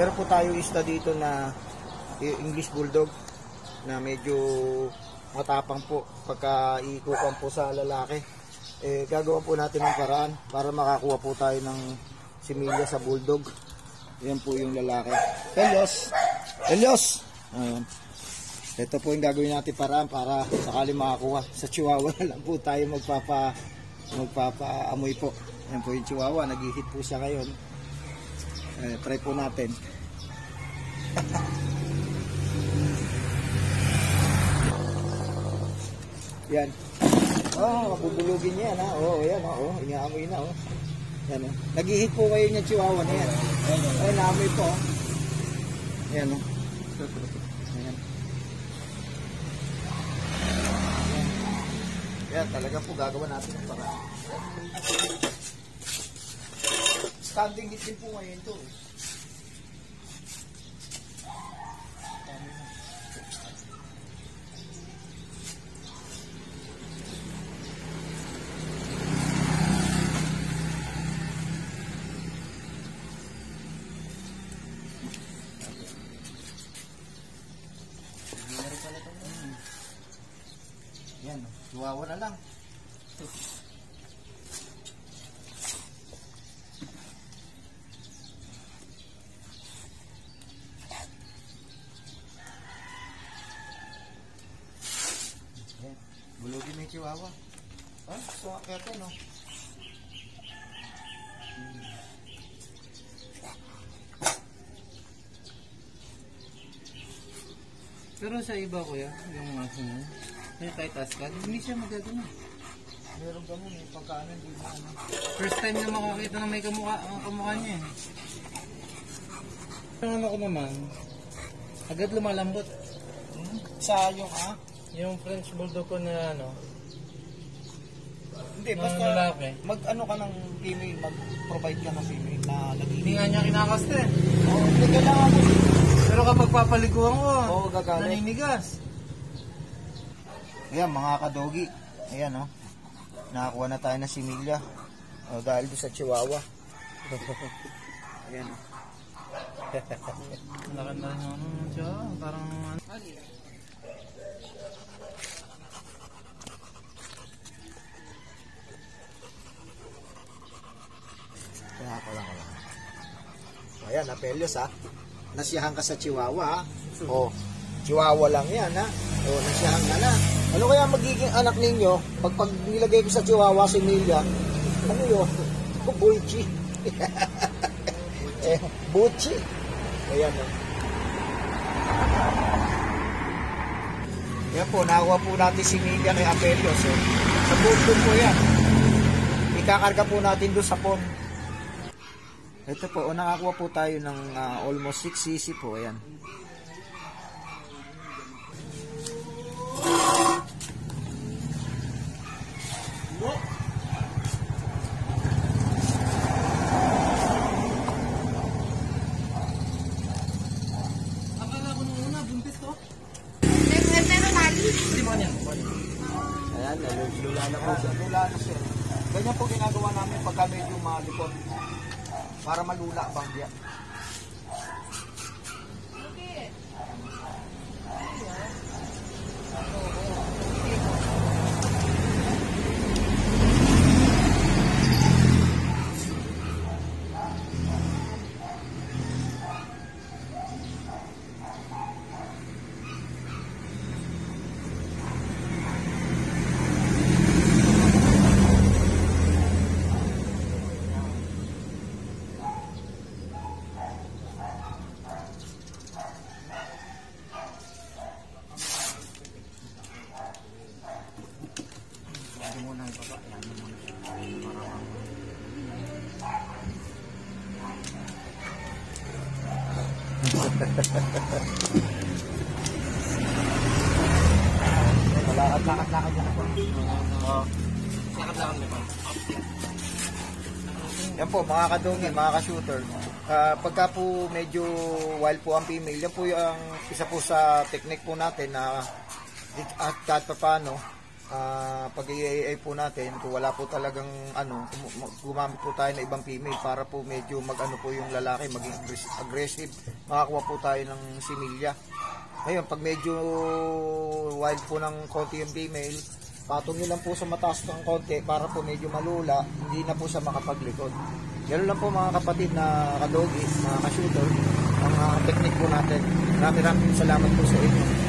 Pero po tayo ista dito na English Bulldog na medyo matapang po pagka iikupan po sa lalaki. Eh, gagawa po natin ng paraan para makakuha po tayo ng similya sa Bulldog. Yan po yung lalaki. Helios! Helios! Ayan. Ito po yung gagawin natin paraan para sakali makakuha. Sa Chihuahua na lang po tayo magpapa magpapaamoy po. Yan po yung Chihuahua. Nag-hit po siya ngayon. Eh, try po natin. yan. Oh, bubulugin niya na. Oh, yan oh. Inaamoy na oh. Yan oh. Nag-hit po kayo niya Chihuahua na yan. Ay, naamoy po. oh. Yan oh. Ayan. Yan, talaga po gagawa natin ng paraan. Standing hit din po ngayon to. Yan, chihuahua na lang. Chihuahua. Ah, so akete no. Pero sa iba kuya, yung aso mo, yung kahit askad, hindi siya magagano. Meron ka mo, may pagkaano hindi mo ano. First time na makakita na may kamukha, ang kamukha niya eh. Yung ano ko naman, agad lumalambot. Hmm? Sa yung ah? Yung French Bulldog ko na ano, Hindi, basta lalaki. mag ano ka ng female, mag-provide ka ng female na Hindi nag nga niya kinakasta eh. Oh, hindi kailangan mo. Pero kapag papaliguan ko, Oo, gagalit. naninigas. Ayan, mga kadogi. Ayan, oh. Nakakuha na tayo ng similya. O, dahil doon sa Chihuahua. Ayan, oh. Laki na rin yung ano parang ano. Kaya ko lang, ko lang. Ayan, Apelios, ha. Nasiyahan ka sa Chihuahua, ha. O, Chihuahua lang yan, ha. O, nasiyahan ka na. Ano kaya magiging anak ninyo pag pag nilagay ko sa Chihuahua si Milya? Ano yun? Buchi. eh, Buchi. Ayan, oh. Yan po, nakuha po natin si Milya kay Apelios. Eh. Sa bulldog po yan. Ikakarga po natin doon sa pond. Ito po, o nakakuha po tayo ng ah, almost 6 cc po. Ayan. Ayan, lula na po siya. Lula na siya. Ganyan po ginagawa namin pagka medyo malipot. Para malula bang diyan. Malakad-lakad-lakad yan po. Sakit lang naman. Yan po, mga kadungi, mga ka-shooter. Ah, pagka po medyo wild po ang female, yan po yung isa po sa technique po natin na at kahit pa paano, ah, pag i po natin, kung wala po talagang ano, gum- gumamit po tayo ng ibang female para po medyo mag-ano po yung lalaki, maging aggress- aggressive, makakuha po tayo ng similya. Ngayon, pag medyo wild po ng konti yung female, patong nyo lang po sa mataas ng konti para po medyo malula, hindi na po siya makapaglikod. Ganun lang po mga kapatid na kadogi, mga ka-shooter, ang ah, technique po natin. Marami maraming salamat po sa inyo.